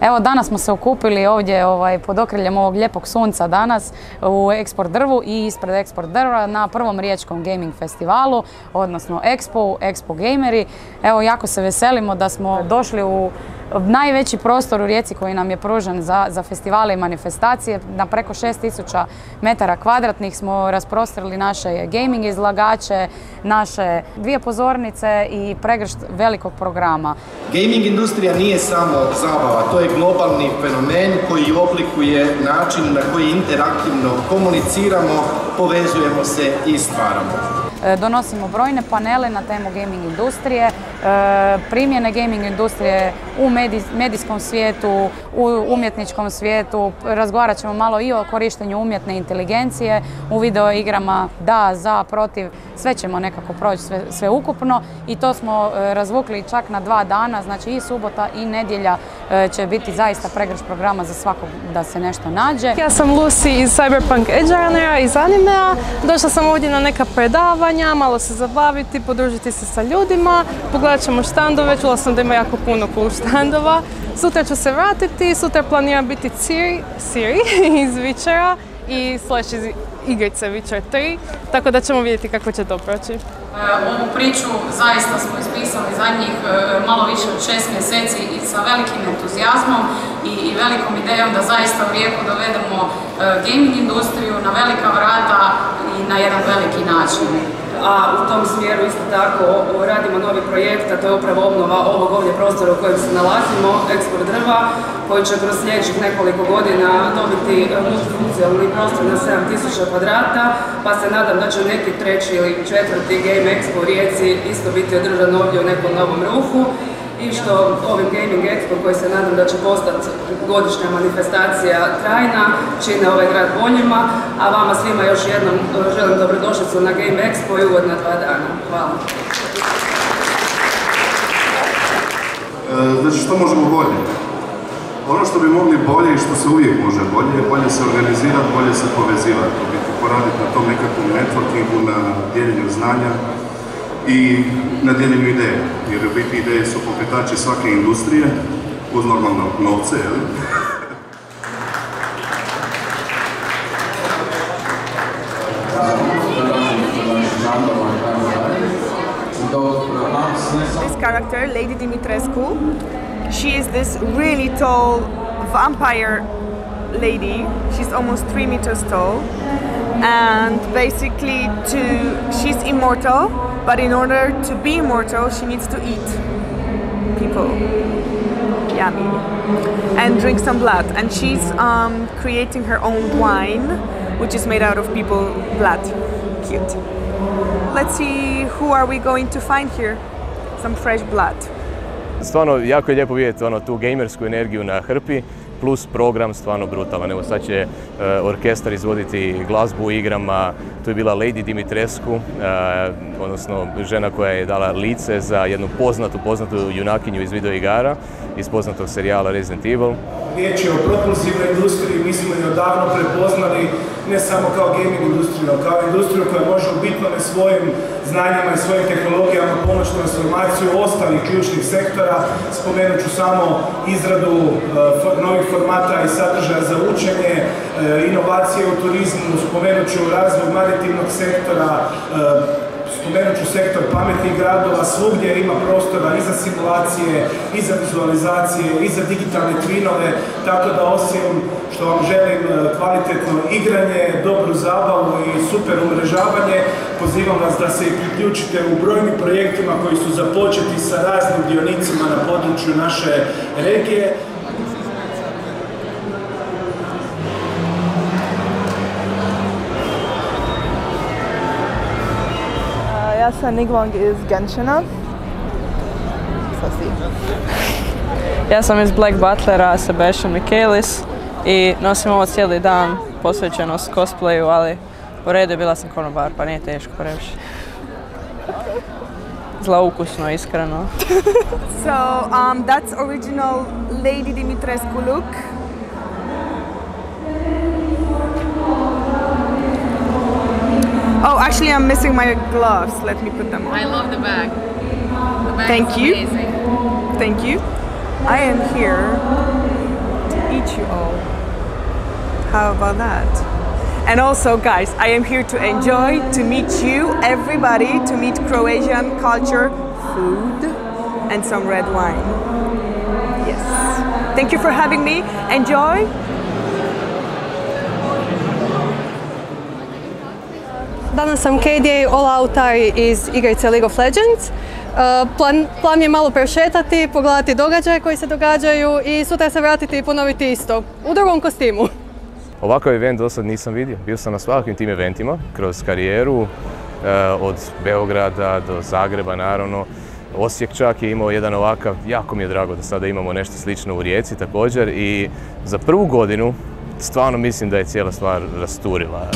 Evo danas smo se okupili ovdje ovaj, pod okriljem ovog lijepog sunca danas u Export drvu i ispred Export drva na prvom riječkom gaming festivalu, odnosno Expo, Expo Gameri. Evo jako se veselimo da smo došli u najveći prostor u Rijeci koji nam je pružen za, za festivale i manifestacije. Na preko 6000 metara kvadratnih smo rasprostrili naše gaming izlagače, naše dvije pozornice i pregršt velikog programa. Gaming industrija nije samo zabava, to je globalni fenomen koji oblikuje način na koji interaktivno komuniciramo, povezujemo se i stvaramo. E, donosimo brojne panele na temu gaming industrije, primjene gaming industrije u medijskom svijetu, u umjetničkom svijetu, razgovarat ćemo malo i o korištenju umjetne inteligencije u video igrama, da, za, protiv, sve ćemo nekako proći sve, ukupno i to smo e, razvukli čak na dva dana, znači i subota i nedjelja će biti zaista pregrš programa za svakog da se nešto nađe. Ja sam Lucy iz Cyberpunk Edge Runnera iz Animea. Došla sam ovdje na neka predavanja, malo se zabaviti, podružiti se sa ljudima. Pogledat ćemo štandove, čula sam da ima jako puno cool štandova. Sutra ću se vratiti, sutra planiram biti Siri, Siri iz Witchera i slash iz igrice Witcher 3, tako da ćemo vidjeti kako će to proći. Ovu priču zaista smo ispisali zadnjih e, malo više od šest mjeseci i sa velikim entuzijazmom i, velikom idejom da zaista u Rijeku dovedemo e, gaming industriju na velika vrata i na jedan veliki način a u tom smjeru isto tako radimo novi projekt, a to je upravo obnova ovog ovdje prostora u kojem se nalazimo, eksport drva, koji će kroz sljedećih nekoliko godina dobiti e, multifunkcionalni prostor na 7000 kvadrata, pa se nadam da će neki treći ili četvrti Game Expo u Rijeci isto biti održan ovdje u nekom novom ruhu i što ovim Gaming Expo koji se nadam da će postati godišnja manifestacija trajna, čine ovaj grad boljima, a vama svima još jednom želim dobrodošlicu na Game Expo i uvodna dva dana. Hvala. E, znači što možemo bolje? Ono što bi mogli bolje i što se uvijek može bolje je bolje se organizirati, bolje se povezivati, biti poraditi na tom nekakvom networkingu, na dijeljenju znanja, i na dijeljenju ideje, jer u biti ideje su pokretači svake industrije, uz normalno novce, jel? This character, Lady Dimitrescu, she is this really tall vampire lady. She's almost three meters tall. And basically to she's immortal But in order to be immortal, she needs to eat people. Yummy. And drink some blood. And she's um, creating her own wine, which is made out of people blood. Cute. Let's see who are we going to find here. Some fresh blood. Stvarno, jako je lijepo vidjeti ono, tu gamersku energiju na hrpi plus program stvarno brutalan. Evo sad će e, orkestar izvoditi glazbu u igrama, tu je bila Lady Dimitrescu, e, odnosno žena koja je dala lice za jednu poznatu, poznatu junakinju iz videoigara, iz poznatog serijala Resident Evil. Riječ je o propulsivnoj industriji, mi smo je odavno prepoznali ne samo kao gaming industriju, kao industriju koja može u bitnome svojim znanjima i svojim tehnologijama pomoći transformaciju ostalih ključnih sektora. Spomenut ću samo izradu e, novih formata i sadržaja za učenje, e, inovacije u turizmu, spomenut ću razvoj maritimnog sektora, e, spomenut ću sektor pametnih gradova, svugdje ima prostora i za simulacije, i za vizualizacije, i za digitalne twinove, tako da osim što vam želim e, kvalitetno igranje, dobru zabavu i super umrežavanje, pozivam vas da se i priključite u brojnim projektima koji su započeti sa raznim dionicima na području naše regije. Ja sam Nigvong iz Genshina. Ja sam iz Black Butlera sa Bešom Mikelis i nosim ovo cijeli dan posvećenost cosplayu, ali u redu bila sam konobar, pa nije teško previše. Zlaukusno, iskreno. so, um, that's original Lady Dimitrescu look. Actually, I'm missing my gloves. Let me put them on. I love the bag. The bag Thank you. Amazing. Thank you. I am here to eat you all. How about that? And also, guys, I am here to enjoy, to meet you, everybody, to meet Croatian culture, food, and some red wine. Yes. Thank you for having me. Enjoy. Danas sam KDA All Out iz igrice League of Legends. Uh, Plan, je malo prešetati, pogledati događaje koji se događaju i sutra se vratiti i ponoviti isto, u drugom kostimu. Ovakav event do sad nisam vidio. Bio sam na svakim tim eventima kroz karijeru, eh, od Beograda do Zagreba naravno. Osijek čak je imao jedan ovakav, jako mi je drago da sada imamo nešto slično u Rijeci također i za prvu godinu stvarno mislim da je cijela stvar rasturila.